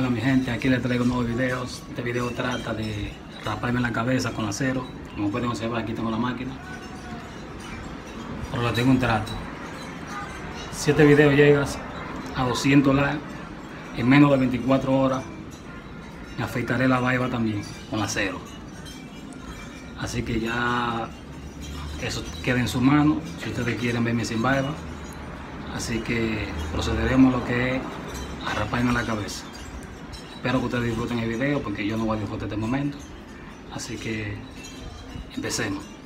Bueno mi gente, aquí les traigo nuevos videos. Este video trata de raparme la cabeza con acero. Como pueden observar, aquí tengo la máquina. Pero le tengo un trato. Si este video llegas a 200 likes en menos de 24 horas, me afeitaré la barba también con acero. Así que ya eso queda en su mano, si ustedes quieren verme sin barba. Así que procederemos a lo que es a raparme la cabeza. Espero que ustedes disfruten el video porque yo no voy a disfrutar este momento. Así que empecemos.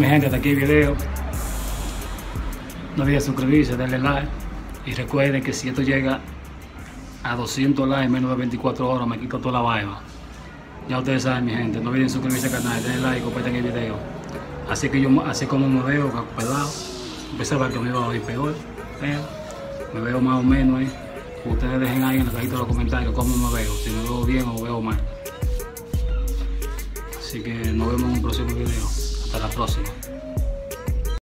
Mi gente, hasta aquí el video. No olviden suscribirse, darle like. Y recuerden que si esto llega a 200 likes en menos de 24 horas, me quito toda la barba. Ya ustedes saben, mi gente, no olviden suscribirse al canal, denle like y compartan el video. Así que yo, así como me veo, pelado, pensaba que me iba a ir peor, pero me veo más o menos, ¿eh? Ustedes dejen ahí en la cajita de los comentarios cómo me veo, si me veo bien o veo mal. Así que nos vemos en un próximo video. Hasta la próxima.